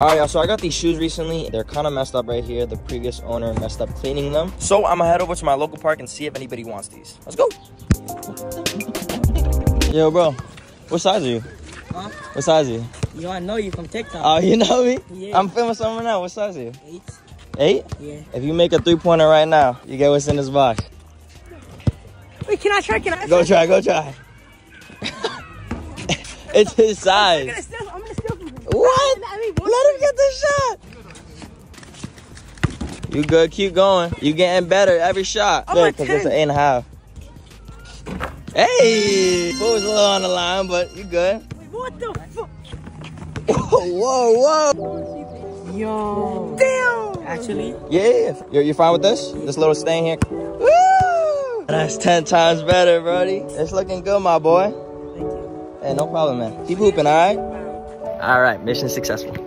All right, y'all, so I got these shoes recently. They're kind of messed up right here. The previous owner messed up cleaning them. So I'm gonna head over to my local park and see if anybody wants these. Let's go. Yo, bro, what size are you? Huh? What size are you? Yo, I know you from TikTok. Oh, you know me? Yeah. I'm filming something now. What size are you? Eight. Eight? Yeah. If you make a three-pointer right now, you get what's in this box. Wait, can I try? Can I? try? Go try, go try. it's his size. What? Let him get the shot. You good? Keep going. You getting better every shot. Oh, good, a because it's 10. an eight and a half. Hey, foot was a little on the line, but you good. Wait, What the fuck? Whoa, whoa, whoa. Yo. Damn. Actually, Yeah, you're, you fine with this? This little stain here? Woo! That's 10 times better, buddy. It's looking good, my boy. thank you. Hey, no problem, man. Keep hooping, all right? All right, mission successful.